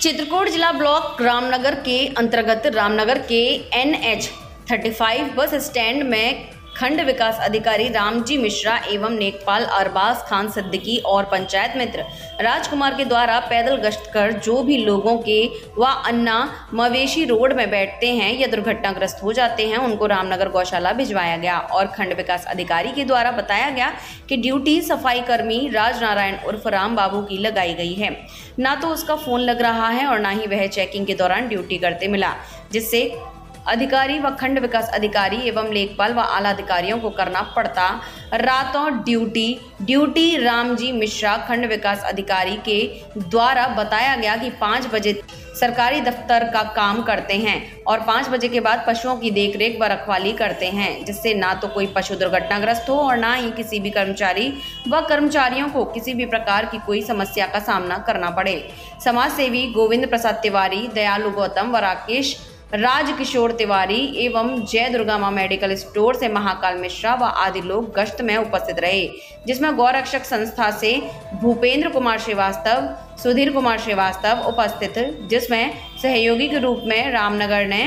चित्रकूट जिला ब्लॉक रामनगर के अंतर्गत रामनगर के N H thirty five bus stand में खंड विकास अधिकारी रामजी मिश्रा एवं नेकपाल अरबाज खान सिद्दीकी और पंचायत मित्र राजकुमार के द्वारा पैदल गश्त कर जो भी लोगों के व अन्ना मवेशी रोड में बैठते हैं या दुर्घटनाग्रस्त हो जाते हैं, उनको रामनगर गौशाला भिजवाया गया और खंड विकास अधिकारी के द्वारा बताया गया कि ड्यूटी सफ़ाई कर्मी राज नारायण उर्फ़ राम बाबू की लगाई गई है। ना तो उसका फ़ोन लग रहा है और ना ही वह चेकिंग के दौरान ड्यूटी करते मिला, जिससे अधिकारी व खंड विकास अधिकारी एवं लेखपाल व आला अधिकारियों को करना पड़ता। रातों ड्यूटी ड्यूटी रामजी मिश्रा, खंड विकास अधिकारी के द्वारा बताया गया कि पाँच बजे सरकारी दफ्तर का काम करते हैं और पाँच बजे के बाद पशुओं की देखरेख व रखवाली करते हैं, जिससे ना तो कोई पशु दुर्घटनाग्रस्त हो और ना ही किसी भी कर्मचारी व कर्मचारियों को किसी भी प्रकार की कोई समस्या का सामना करना पड़े। समाज सेवी गोविंद प्रसाद तिवारी, दयालु गौतम व राकेश राज किशोर तिवारी एवं जय दुर्गा माँ मेडिकल स्टोर से महाकाल मिश्रा व आदि लोग गश्त में उपस्थित रहे, जिसमें गौरक्षक संस्था से भूपेंद्र कुमार श्रीवास्तव, सुधीर कुमार श्रीवास्तव उपस्थित, जिसमें सहयोगी के रूप में रामनगर ने,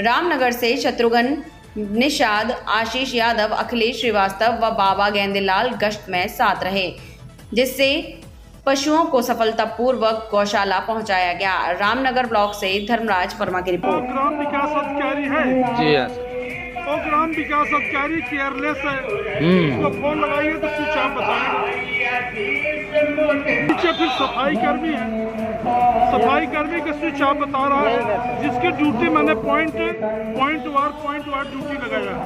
रामनगर से शत्रुघ्न, निषाद, आशीष यादव, अखिलेश श्रीवास्तव व बाबा गेंदेलाल गश्त में साथ रहे, जिससे पशुओं को सफलतापूर्वक गौशाला पहुँचाया गया। रामनगर ब्लॉक से धर्मराज वर्मा की रिपोर्ट। ग्राम विकास अधिकारी है। जी हाँ ग्राम विकास अधिकारी केयरलेस है। हम्म। उसको फ़ोन लगाइए तो कुछ आप बताएँ नीचे फिर सफ़ाई कर्मी है। सफ़ाई कर्मी का स्विच आप बता रहा है। जिसकी ड्यूटी मैंने पॉइंट पॉइंट वार पॉइंट वार ड्यूटी लगाया है।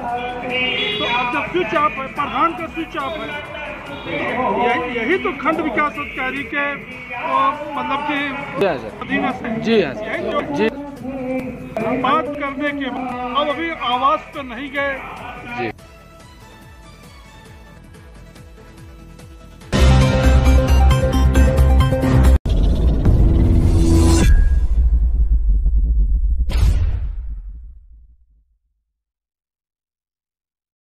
तो अब जब स्विच ऑफ़ है प्रधान का स्विच ऑफ़ है यही तो खंड विकास अधिकारी के मतलब कि जी हाँ है। जी तो बात करने के बाद अब अभी आवास पे नहीं गए।